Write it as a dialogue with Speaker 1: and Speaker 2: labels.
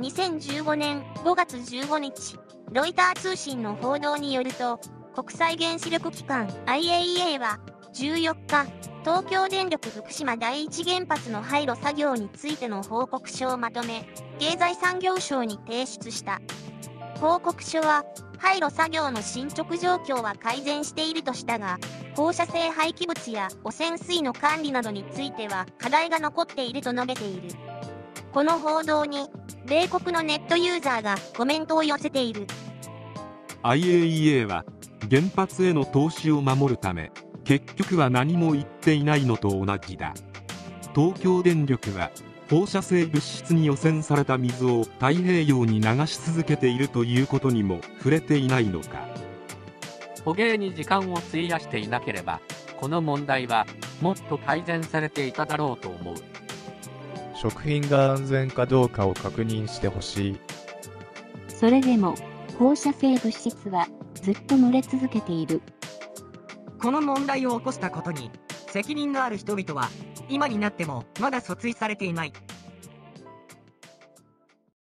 Speaker 1: 2015年5月15日、ロイター通信の報道によると、国際原子力機関 IAEA は14日、東京電力福島第一原発の廃炉作業についての報告書をまとめ、経済産業省に提出した。報告書は、廃炉作業の進捗状況は改善しているとしたが、放射性廃棄物や汚染水の管理などについては課題が残っていると述べている。この報道に、米国のネットユーザーがコメントを寄せている。
Speaker 2: IAEA は、原発への投資を守るため、結局は何も言っていないのと同じだ。東京電力は放射性物質に汚染された水を太平洋に流し続けているということにも触れていないのか
Speaker 3: 捕鯨に時間を費やしていなければこの問題はもっと改善されていただろうと思う
Speaker 4: 食品が安全かどうかを確認してほしい。
Speaker 5: それでも放射性物質はずっと漏れ続けている。
Speaker 6: この問題を起こしたことに責任のある人々は今になってもまだ訴追されていない